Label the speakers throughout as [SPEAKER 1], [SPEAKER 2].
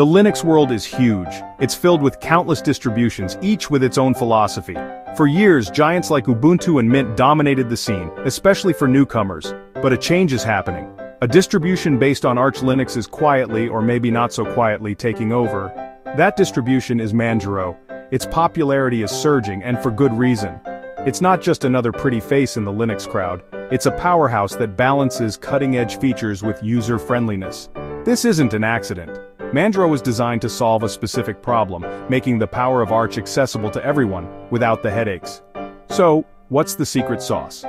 [SPEAKER 1] The Linux world is huge. It's filled with countless distributions, each with its own philosophy. For years, giants like Ubuntu and Mint dominated the scene, especially for newcomers. But a change is happening. A distribution based on Arch Linux is quietly, or maybe not so quietly, taking over. That distribution is Manjaro. Its popularity is surging, and for good reason. It's not just another pretty face in the Linux crowd, it's a powerhouse that balances cutting-edge features with user-friendliness. This isn't an accident. Manjaro was designed to solve a specific problem, making the power of Arch accessible to everyone, without the headaches. So, what's the secret sauce?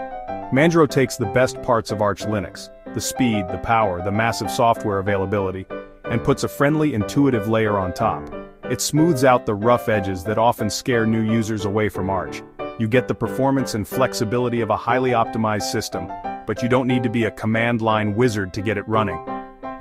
[SPEAKER 1] Manjaro takes the best parts of Arch Linux, the speed, the power, the massive software availability, and puts a friendly, intuitive layer on top. It smooths out the rough edges that often scare new users away from Arch. You get the performance and flexibility of a highly optimized system, but you don't need to be a command line wizard to get it running.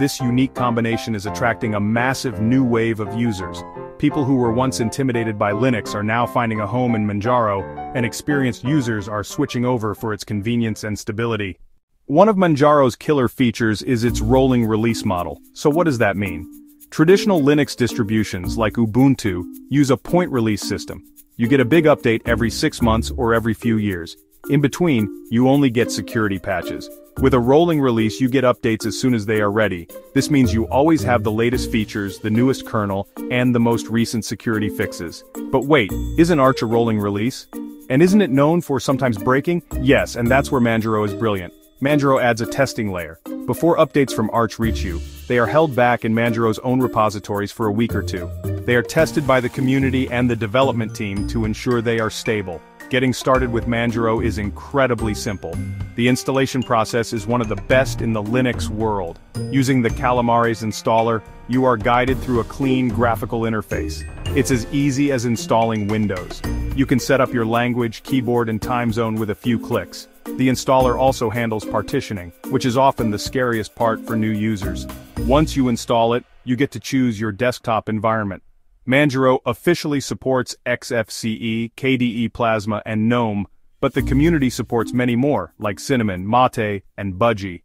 [SPEAKER 1] This unique combination is attracting a massive new wave of users. People who were once intimidated by Linux are now finding a home in Manjaro, and experienced users are switching over for its convenience and stability. One of Manjaro's killer features is its rolling release model. So what does that mean? Traditional Linux distributions like Ubuntu use a point release system. You get a big update every six months or every few years. In between, you only get security patches. With a rolling release you get updates as soon as they are ready. This means you always have the latest features, the newest kernel, and the most recent security fixes. But wait, isn't Arch a rolling release? And isn't it known for sometimes breaking? Yes, and that's where Manjaro is brilliant. Manjaro adds a testing layer. Before updates from Arch reach you, they are held back in Manjaro's own repositories for a week or two. They are tested by the community and the development team to ensure they are stable. Getting started with Manjaro is incredibly simple. The installation process is one of the best in the Linux world. Using the Calamares installer, you are guided through a clean graphical interface. It's as easy as installing Windows. You can set up your language, keyboard and time zone with a few clicks. The installer also handles partitioning, which is often the scariest part for new users. Once you install it, you get to choose your desktop environment. Manjaro officially supports XFCE, KDE Plasma, and GNOME, but the community supports many more, like Cinnamon, Mate, and Budgie.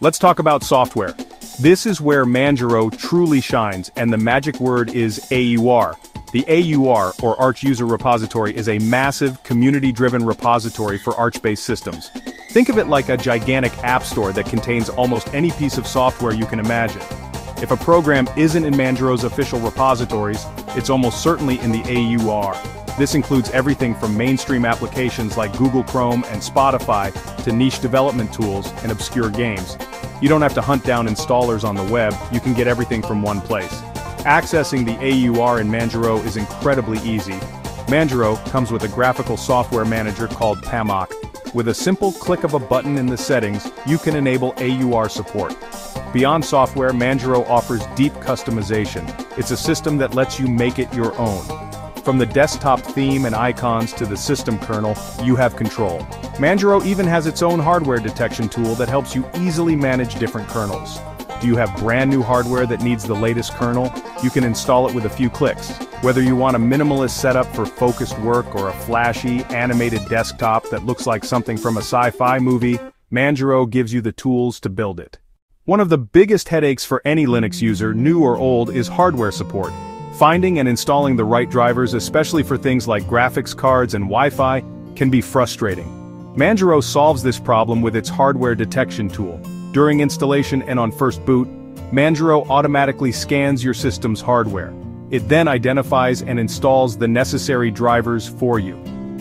[SPEAKER 1] Let's talk about software. This is where Manjaro truly shines, and the magic word is AUR. The AUR, or Arch User Repository, is a massive, community-driven repository for Arch-based systems. Think of it like a gigantic app store that contains almost any piece of software you can imagine. If a program isn't in Manjaro's official repositories, it's almost certainly in the AUR. This includes everything from mainstream applications like Google Chrome and Spotify to niche development tools and obscure games. You don't have to hunt down installers on the web, you can get everything from one place. Accessing the AUR in Manjaro is incredibly easy. Manjaro comes with a graphical software manager called Pamac. With a simple click of a button in the settings, you can enable AUR support. Beyond software, Manjaro offers deep customization. It's a system that lets you make it your own. From the desktop theme and icons to the system kernel, you have control. Manjaro even has its own hardware detection tool that helps you easily manage different kernels. Do you have brand new hardware that needs the latest kernel? You can install it with a few clicks. Whether you want a minimalist setup for focused work or a flashy, animated desktop that looks like something from a sci-fi movie, Manjaro gives you the tools to build it. One of the biggest headaches for any Linux user, new or old, is hardware support. Finding and installing the right drivers, especially for things like graphics cards and Wi-Fi, can be frustrating. Manjaro solves this problem with its hardware detection tool. During installation and on first boot, Manjaro automatically scans your system's hardware. It then identifies and installs the necessary drivers for you.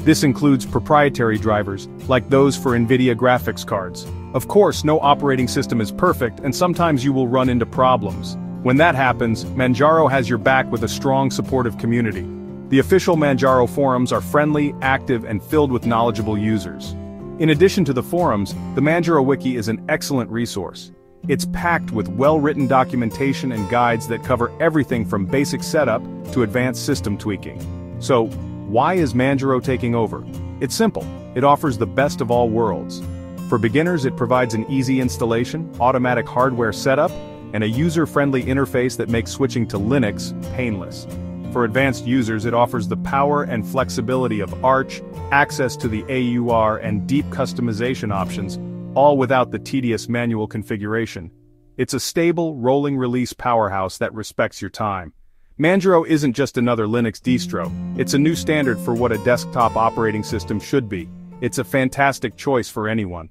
[SPEAKER 1] This includes proprietary drivers, like those for NVIDIA graphics cards. Of course, no operating system is perfect and sometimes you will run into problems. When that happens, Manjaro has your back with a strong supportive community. The official Manjaro forums are friendly, active, and filled with knowledgeable users. In addition to the forums, the Manjaro Wiki is an excellent resource. It's packed with well-written documentation and guides that cover everything from basic setup to advanced system tweaking. So, why is Manjaro taking over? It's simple, it offers the best of all worlds. For beginners it provides an easy installation, automatic hardware setup, and a user-friendly interface that makes switching to Linux painless. For advanced users it offers the power and flexibility of Arch, access to the AUR and deep customization options, all without the tedious manual configuration. It's a stable, rolling release powerhouse that respects your time. Manjaro isn't just another Linux distro, it's a new standard for what a desktop operating system should be. It's a fantastic choice for anyone.